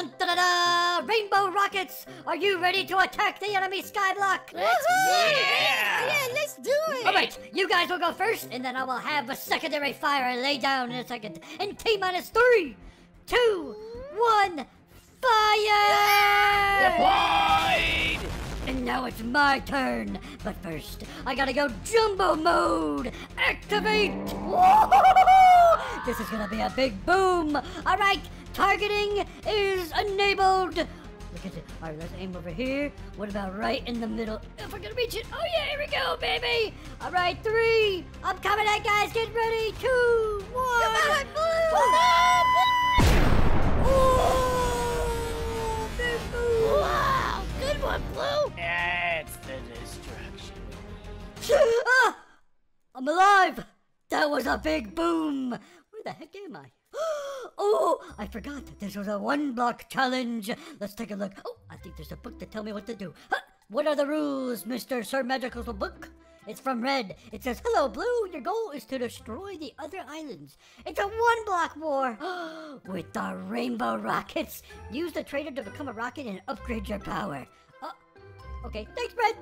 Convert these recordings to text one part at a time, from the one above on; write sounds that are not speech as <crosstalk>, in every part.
Dun da da da! Rainbow rockets! Are you ready to attack the enemy skyblock? Let's Yeah. Yeah, let's do it. All right, you guys will go first, and then I will have a secondary fire lay down in a second. And T minus three, two, one, fire! Wide! And now it's my turn. But first, I gotta go jumbo mode. Activate! Whoa! This is gonna be a big boom. All right, targeting is enabled. Look at it. All right, let's aim over here. What about right in the middle? If we're gonna reach it. Oh yeah, here we go, baby. All right, three. I'm coming at guys. Get ready. Two, one. Come on, Blue. Oh, big boom. Wow, good one, Blue. That's the destruction. ah! I'm alive! That was a big boom! Where the heck am I? Oh, I forgot. This was a one block challenge. Let's take a look. Oh, I think there's a book to tell me what to do. Huh, What are the rules, Mr. Sir Magical Book? It's from Red. It says, Hello, Blue. Your goal is to destroy the other islands. It's a one block war <gasps> with the rainbow rockets. Use the trader to become a rocket and upgrade your power. Oh, Okay, thanks, Brett.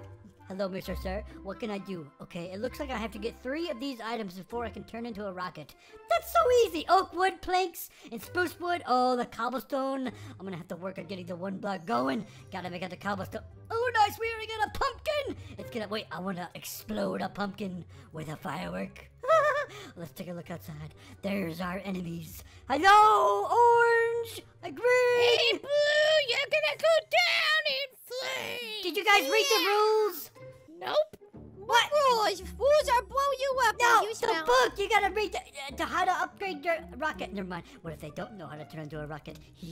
Hello, Mr. Sir. What can I do? Okay, it looks like I have to get three of these items before I can turn into a rocket. That's so easy. Oak wood planks and spruce wood. Oh, the cobblestone. I'm gonna have to work on getting the one block going. Gotta make it the cobblestone. Oh, nice. We already got a pumpkin. It's gonna wait. I wanna explode a pumpkin with a firework. <laughs> Let's take a look outside. There's our enemies. Hello, orange, green. Hey, Blue, you're gonna go down in flames. Did you guys read the rules? Nope. What rules? Rules are blow you up. No, you the book. You gotta read the, uh, to how to upgrade your rocket. Never mind. What if they don't know how to turn into a rocket? <laughs>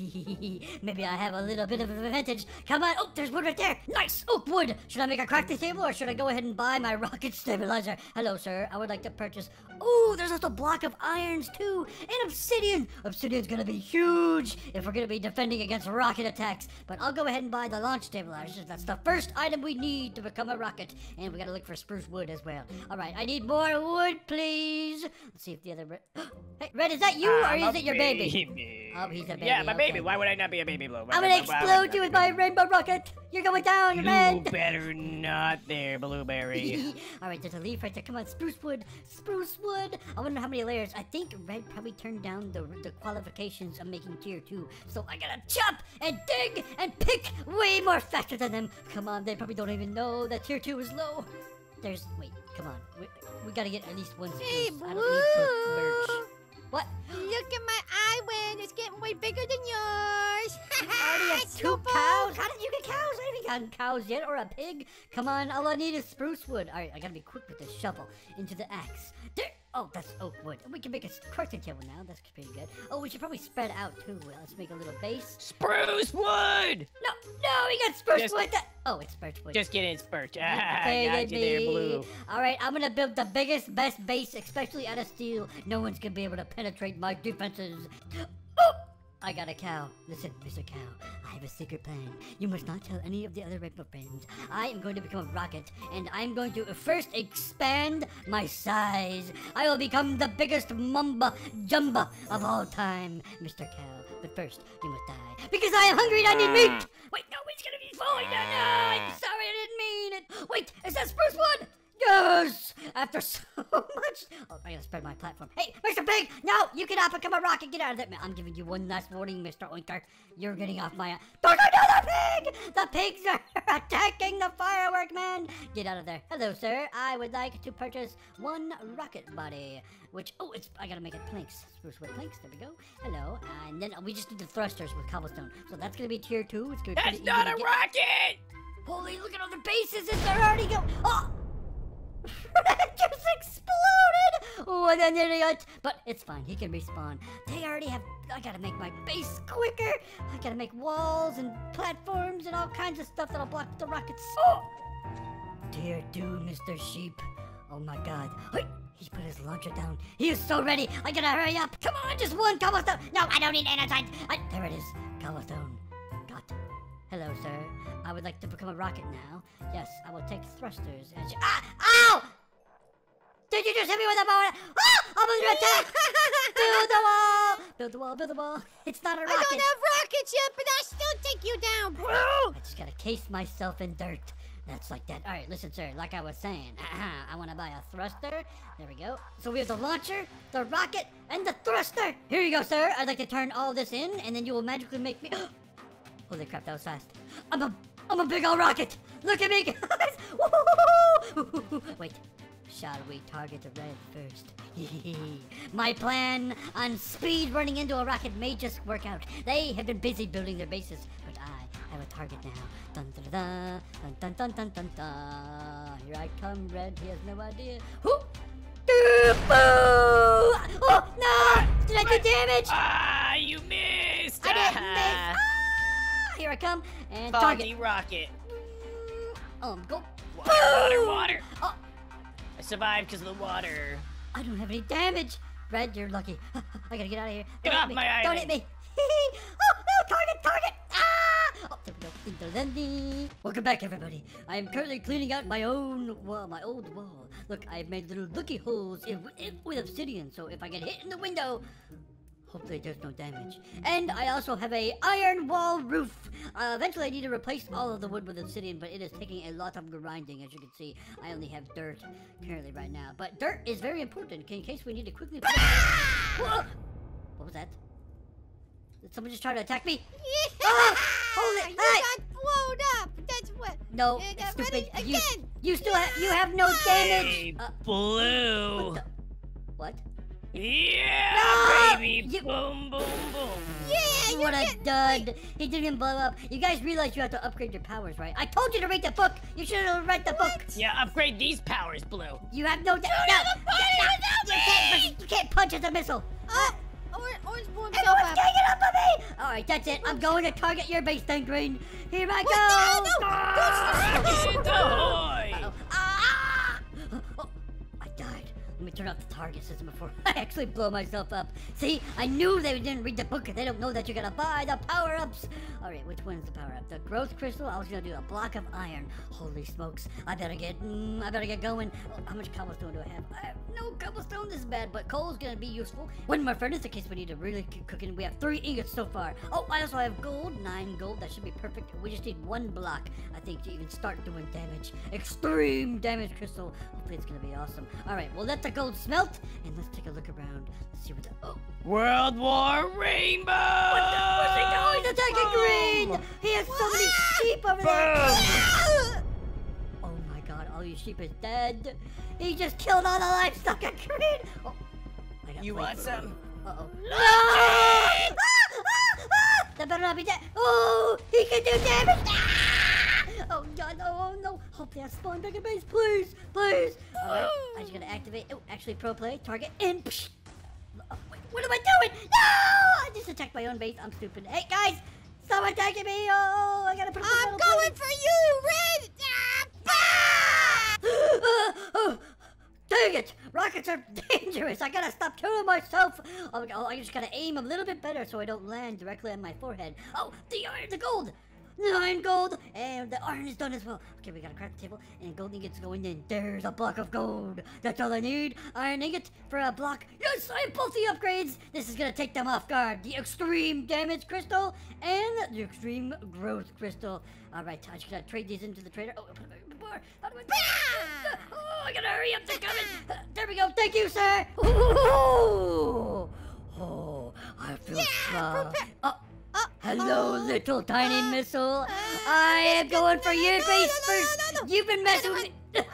Maybe I have a little bit of an advantage. Come on. Oh, there's wood right there. Nice oak wood. Should I make a crafting table or should I go ahead and buy my <laughs> rocket stabilizer? Hello, sir. I would like to purchase. Oh, there's also a block of irons too, and obsidian. Obsidian's gonna be huge if we're gonna be defending against rocket attacks. But I'll go ahead and buy the launch stabilizer. That's the first item we need to become a rocket, and we gotta look for spruce wood as well. All right, I need more wood, please. Let's see if the other red. <gasps> hey, red, is that you or I'm is it your baby? baby. Oh, he's a baby. Yeah, my okay. baby. Why would I not be a baby blue? I'm gonna explode you with my rainbow rocket. You're going down, You red. better not there, blueberry. <laughs> All right, there's a leaf right there. Come on, spruce wood, spruce wood. I wonder how many layers. I think red probably turned down the the qualifications of making tier two. So I gotta chop and dig and pick way more faster than them. Come on, they probably don't even know that tier two is low. There's wait, come on, we, we gotta get at least one spruce. Hey, I don't need birch. Blue. What? Look at my island. It's getting way bigger than yours. <laughs> I already have two cows. How did you get cows? I haven't gotten cows yet, or a pig. Come on, all I need is spruce wood. All right, I gotta be quick with this shovel into the axe. There. Oh, that's oak wood. We can make a crafting table now. That's pretty good. Oh, we should probably spread out too. Let's make a little base. Spruce wood! No, no, we got spruce Just- wood. That- oh, it's birch wood. Just kidding, Spurch. Ah, Big got you there, blue. All right, I'm gonna build the biggest, best base, especially out of steel. No one's gonna be able to penetrate my defenses. I got a cow. Listen, Mr. Cow, I have a secret plan. You must not tell any of the other rainbow friends. I am going to become a rocket, and I'm going to first expand my size. I will become the biggest mumba jumba of all time, Mr. Cow. But first, you must die. Because I am hungry and I need meat! Ah. Wait, no, it's gonna be falling down. No, I'm ah. sorry, I didn't mean it. Wait, is that spruce wood? Yes! After so <laughs> much. Oh, I gotta spread my platform. Hey, Mr. Pig! No! You cannot become a rocket! Get out of there! I'm giving you one last warning, Mr. Oinker. You're getting off my. There's another pig! The pigs are <laughs> attacking the firework man! Get out of there. Hello, sir. I would like to purchase one rocket body. Which. Oh, it's. I gotta make it planks. Spruce wood planks. There we go. Hello. And then uh, we just need the thrusters with cobblestone. So that's gonna be tier two. It's gonna be That's not a rocket! Holy, look at all the bases they're already go. Oh! An idiot! But it's fine, he can respawn. They already have. I gotta make my base quicker. I gotta make walls and platforms and all kinds of stuff that'll block the rockets. Oh! Dear do, Mr. Sheep. Oh my god. He put his launcher down. He is so ready. I gotta hurry up. Come on, just one cobblestone. No, I don't need andesite. I, there it is. Cobblestone. Got. Hello, sir. I would like to become a rocket now. Yes, I will take thrusters and. Ah! Ow! Did you just hit me with a bow? and- Ah! I'm under attack! <laughs> build the wall! Build the wall, build the wall. It's not a I rocket. I don't have rockets yet, but I encase myself in dirt. That's like that. All right, listen, sir. Like I was saying, I want to buy a thruster. There we go. So we have the launcher, the rocket, and the thruster. Here you go, sir. I'd like to turn all this in, and then you will magically make me. <gasps> Holy crap, that was fast. I'm a, I'm a big old rocket. Look at me, <laughs> guys. <laughs> Wait. Shall we target the red first? <laughs> My plan on speed running into a rocket may just work out. They have been busy building their bases, but I have a target now. Dun dun dun dun dun dun dun dun. Here I come, Red. He has no idea. Whoop! Boo! Oh no! Did I do damage? Ah, you missed. I didn't ah. miss. Ah, here I come and Foggy target. rocket. Mm, um, go. Water, Boom! water, water. Oh. I survived because of the water. I don't have any damage. Red, you're lucky. <laughs> I gotta get out of here. Get Don't off my Don't hit me. <laughs> oh, no, target, target. Ah! Oh, there we go. Interlendi. Welcome back, everybody. I am currently cleaning out my own wall, my old wall. Look, I've made little looky holes in, in, with obsidian, so if I get hit in the window, Hopefully there's no damage. And I also have a iron wall roof. Uh, eventually I need to replace all of the wood with obsidian, but it is taking a lot of grinding, as you can see. I only have dirt currently right now. But dirt is very important in case we need to quickly... <laughs> Whoa! What was that? Did someone just try to attack me? Ah! Holy... You Hey! got blown up. That's what. No, got stupid. ready You, again. you still have... You have no damage! Hey, Uh, blue. what the... What? Yeah, No! baby. You- Boom, boom, boom. Yeah, you're What a getting dud! He didn't even blow up. You guys realize you have to upgrade your powers, right? I told you to read the book. You should have read the book. Yeah, upgrade these powers, blue. You have no. Da- no, have a body no, without you can't, you can't punch at the missile. Uh, or, orange blew himself Everyone's up. ganging up on me. All right, that's it. I'm going to target your base, then green. Here I What? go. No, no, Rocket me turn off the target system before <laughs> I actually blow myself up. See, I knew they didn't read the book. They don't know that you're gonna buy the power-ups. All right, which one's the power-up? The growth crystal. I was gonna do a block of iron. Holy smokes! I better get. Mm, I better get going. Oh, how much cobblestone do I have? I have no cobblestone. This is bad, but coal's gonna be useful. One more furnace in case we need to really keep cooking. We have three ingots so far. Oh, I also have gold. Nine gold. That should be perfect. We just need one block, I think, to even start doing damage. Extreme damage crystal. Hopefully, it's gonna be awesome. All right, well, let the gold smelt, and let's take a look around. Let's see what the. Oh, World War Rainbow! where's he going? He's attacking green. He has so many sheep over there. <laughs> Oh my god, all your sheep is dead. He just killed all the livestock at green. Oh, You want some? Uh-oh. No! Ah! Ah! Ah! That better not be dead. Oh, he can do damage. Ah! Oh god, no, oh spawn back in base, please, please. Alright, I'm just gonna activate. Oh, actually, pro play, target, and. Psh. Oh, wait, what am I doing? No! I just attacked my own base. I'm stupid. Hey guys, stop attacking me. Oh, I gotta put I'm going for you, Red. Ah, <gasps> oh, dang it! Rockets are <laughs> dangerous. I gotta stop killing myself. Oh, oh, I just gotta aim a little bit better so I don't land directly on my forehead. Oh, the the gold. Nine gold, and the iron is done as well. Okay, we gotta crack the table, and gold ingots going in. There's a block of gold. That's all I need. Iron ingot for a block. Yes, I have both the upgrades. This is gonna take them off guard. The extreme damage crystal and the extreme growth crystal. All right, I just gotta trade these into the trader. Oh, put them in the bar. How do I? Oh, I gotta hurry up. They're coming. Uh, there we go. Thank you, sir. Ooh. <laughs> Oh, I feel strong. Oh, Uh, hello, uh, little tiny uh, missile. uh, I am going for your no, base no, no, first. You've been messing with me. <laughs>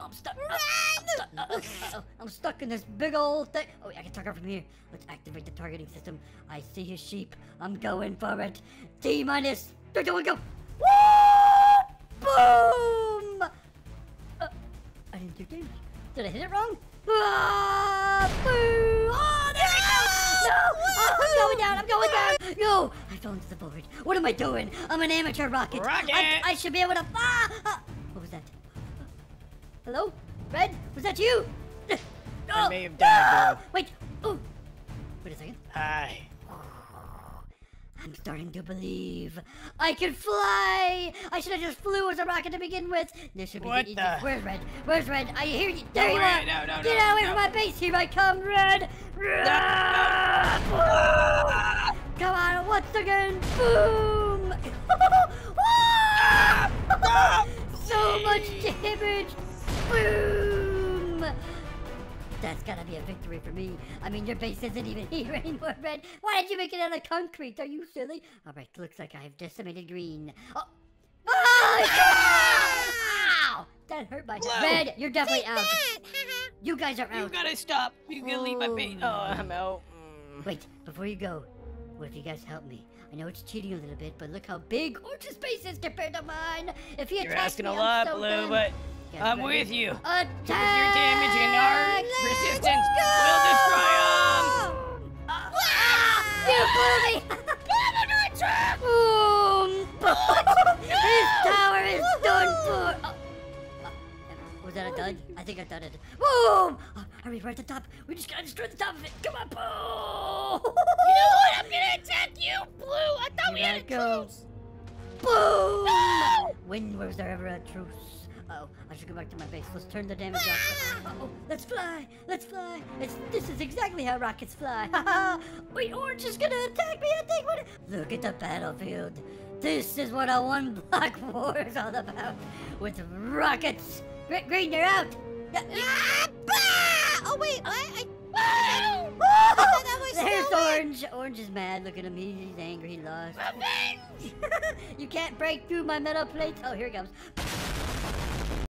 I'm stuck. I'm stuck. Uh-oh, uh-oh. I'm stuck in this big old thing. Oh, I can target from here. Let's activate the targeting system. I see his sheep. I'm going for it. T minus. Three, two, one, go. Woo! Boom! Uh, I didn't do damage. Did I hit it wrong? Ah, boo! Oh, there we go! No! Oh, I'm going down! I'm going down! No! Into the board. What am I doing? I'm an amateur rocket. Rocket! I, I should be able to. Ah, ah. What was that? Hello? Red? Was that you? I may have died, no! Wait. Oh. Wait a second. Hi. I'm starting to believe I can fly. I should have just flew as a rocket to begin with. This should be What the the- Where's Red? Where's Red? I hear you. There No you way, are. no, no, Get no, out away no. from my base. Here I come, Red. Red. Come on, once again. Boom. <laughs> Ah! much damage! Boom! That's gotta be a victory for me. I mean, your base isn't even <laughs> here anymore, Red. Why did you make it out of concrete? Are you silly? Alright, looks like I have decimated green. Oh! Ah! Ow! That hurt my Blue. Red, you're definitely out. That, haha. You guys are out. You out. gotta stop. You gotta leave my base. Oh. Oh, I'm out. Wait, before you go, what if you guys help me? I know it's cheating a little bit, but look how big Orange's base is compared to mine. If he You're attacks asking me, a I'm lot, so Blue, but I'm with you. Attack! With your damage and our resistance, we'll destroy them. Ah, you blew me! <laughs> <laughs> Boom! <laughs> His tower is done for! Uh, Was that a dud? I think I dudded. Boom! Oh, hurry, we're at the top. We just gotta destroy the top of it. Come on, boom! You know what? I'm gonna attack you, Blue. I thought we had a go. truce. Boom! When was there ever a truce? Oh, I should go back to my base. Let's turn the damage off. Uh oh, let's fly! Let's fly! It's, this is exactly how rockets fly. Wait, Orange is gonna attack me. I think. What? Look at the battlefield. This is what a one block <laughs> war is all about. With rockets. Gre- Green, you're out. Ah! Oh wait, what? I, <laughs> I thought that was There's. Orange. Orange is mad. Look at him. He's angry. He lost. Revenge! <laughs> you can't break through my metal plates. Oh, here he comes.